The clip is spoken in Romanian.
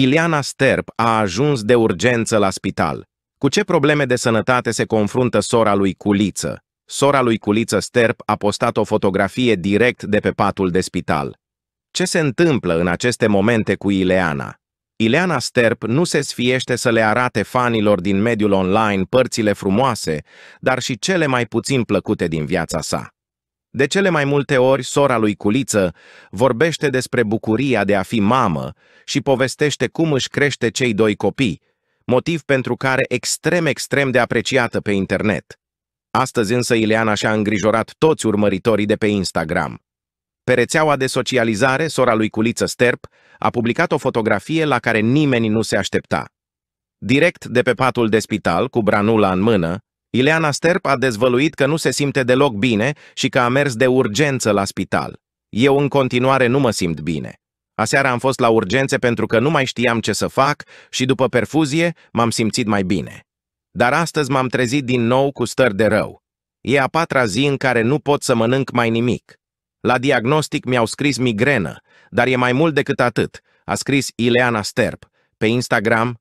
Iliana Sterp a ajuns de urgență la spital. Cu ce probleme de sănătate se confruntă sora lui Culiță? Sora lui Culiță Sterp a postat o fotografie direct de pe patul de spital. Ce se întâmplă în aceste momente cu Ileana? Ileana Sterp nu se sfiește să le arate fanilor din mediul online părțile frumoase, dar și cele mai puțin plăcute din viața sa. De cele mai multe ori, sora lui Culiță vorbește despre bucuria de a fi mamă și povestește cum își crește cei doi copii, motiv pentru care extrem, extrem de apreciată pe internet. Astăzi însă Ileana și-a îngrijorat toți urmăritorii de pe Instagram. Pe rețeaua de socializare, sora lui Culiță Sterp a publicat o fotografie la care nimeni nu se aștepta. Direct de pe patul de spital, cu branula în mână, Ileana Sterp a dezvăluit că nu se simte deloc bine și că a mers de urgență la spital. Eu în continuare nu mă simt bine. Aseară am fost la urgențe pentru că nu mai știam ce să fac și după perfuzie m-am simțit mai bine. Dar astăzi m-am trezit din nou cu stări de rău. E a patra zi în care nu pot să mănânc mai nimic. La diagnostic mi-au scris migrenă, dar e mai mult decât atât, a scris Ileana Sterp, pe Instagram